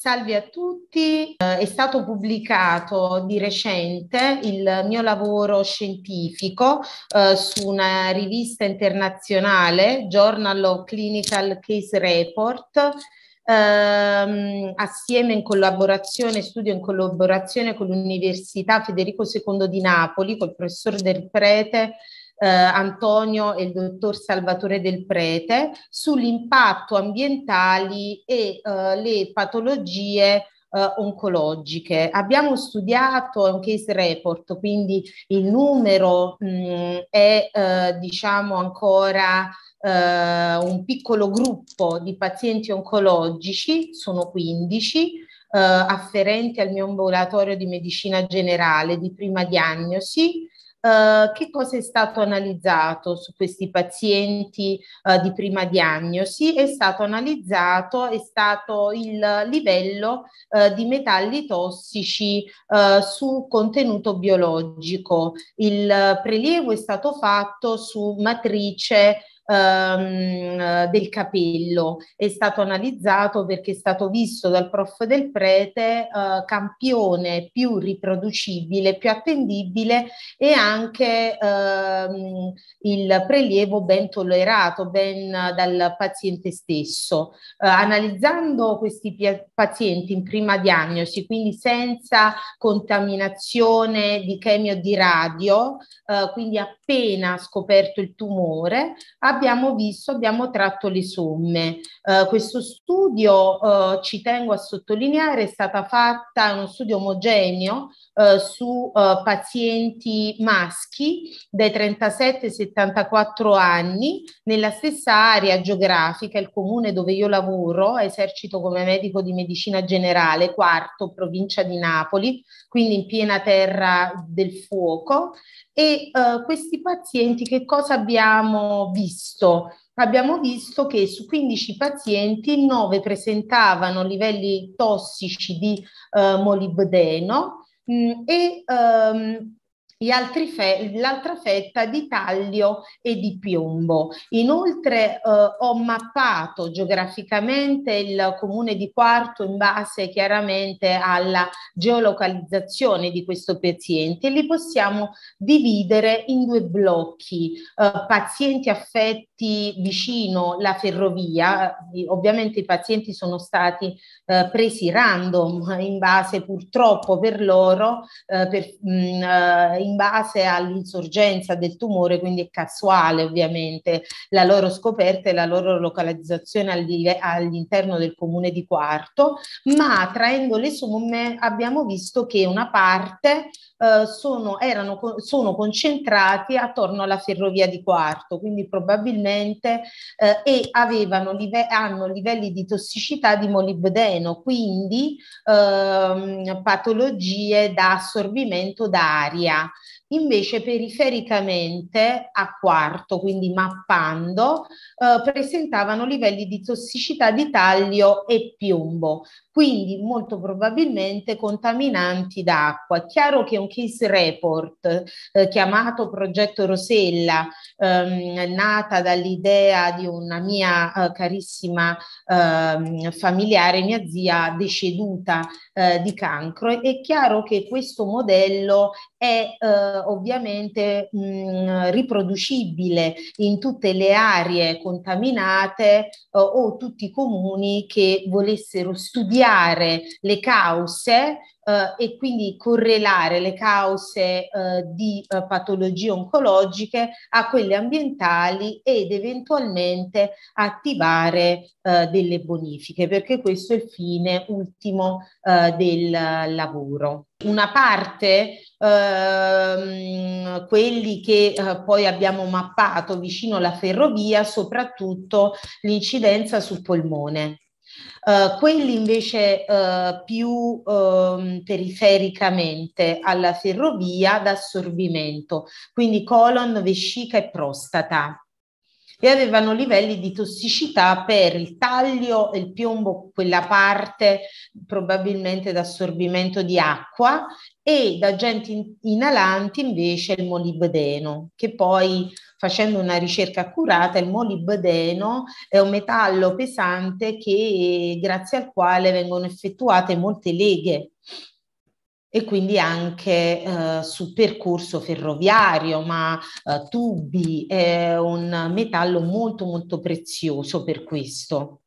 salve a tutti, eh, è stato pubblicato di recente il mio lavoro scientifico eh, su una rivista internazionale, Journal of Clinical Case Report, ehm, assieme in collaborazione, studio in collaborazione con l'Università Federico II di Napoli, col professor Del Prete, eh, Antonio e il dottor Salvatore Del Prete sull'impatto ambientali e eh, le patologie Uh, oncologiche. Abbiamo studiato un case report, quindi il numero mh, mm, è uh, diciamo ancora uh, un piccolo gruppo di pazienti oncologici, sono 15, afferenti al mio ambulatorio di medicina generale di prima diagnosi Uh, che cosa è stato analizzato su questi pazienti uh, di prima diagnosi? È stato analizzato è stato il livello uh, di metalli tossici su contenuto biologico. Il prelievo è stato fatto su matrice ehm, del capello. È stato analizzato perché è stato visto dal prof del prete eh, campione più riproducibile, più attendibile e anche ehm, il prelievo ben tollerato, ben dal paziente stesso. Eh, analizzando questi pazienti in prima diagnosi, quindi senza contaminazione di chemio di radio, eh, quindi appena scoperto il tumore, abbiamo visto, abbiamo tratto le somme. Uh, questo studio, uh, ci tengo a sottolineare, è stata fatta uno studio omogeneo uh, su pazienti maschi dai 37 ai 74 anni nella stessa area geografica, il comune dove io lavoro, esercito come medico di medicina generale, quarto, provincia di Napoli, quindi in piena terra del fuoco. E questi pazienti che cosa abbiamo visto? Abbiamo visto che su 15 pazienti 9 presentavano livelli tossici di eh, molibdeno mh, mm, e ehm, fe- l'altra fetta di taglio e di piombo. Inoltre eh, ho mappato geograficamente il comune di Quarto in base chiaramente alla geolocalizzazione di questo paziente li possiamo dividere in due blocchi. Eh, pazienti affetti vicino la ferrovia, ovviamente i pazienti sono stati eh, presi random in base purtroppo per loro eh, per, mh, mm, eh, in base all'insorgenza del tumore, quindi è casuale ovviamente la loro scoperta e la loro localizzazione all'interno del comune di Quarto, ma traendo le somme abbiamo visto che una parte eh, sono, erano, sono concentrati attorno alla ferrovia di Quarto, quindi probabilmente eh, e avevano live hanno livelli di tossicità di molibdeno, quindi ehm, patologie da assorbimento d'aria. Invece perifericamente a quarto, quindi mappando, eh, presentavano livelli di tossicità di taglio e piombo, quindi molto probabilmente contaminanti d'acqua. Chiaro che un case report eh, chiamato progetto Rosella, ehm, nata dall'idea di una mia eh, carissima ehm, familiare, mia zia deceduta eh, di cancro, è chiaro che questo modello è eh, ovviamente mh, riproducibile in tutte le aree contaminate eh, o tutti i comuni che volessero studiare le cause Uh, e quindi correlare le cause uh, di uh, patologie oncologiche a quelle ambientali ed eventualmente attivare delle bonifiche, perché questo è il fine ultimo del lavoro. Una parte ehm, quelli che eh, poi abbiamo mappato vicino alla ferrovia, soprattutto l'incidenza sul polmone. Uh, quelli invece uh, più uh, perifericamente alla ferrovia d'assorbimento, quindi colon, vescica e prostata. E avevano livelli di tossicità per il taglio e il piombo, quella parte probabilmente da assorbimento di acqua e da agenti inalanti invece il molibdeno, che poi facendo una ricerca accurata, il molibdeno è un metallo pesante che grazie al quale vengono effettuate molte leghe e quindi anche eh, sul percorso ferroviario, ma eh, tubi è un metallo molto molto prezioso per questo.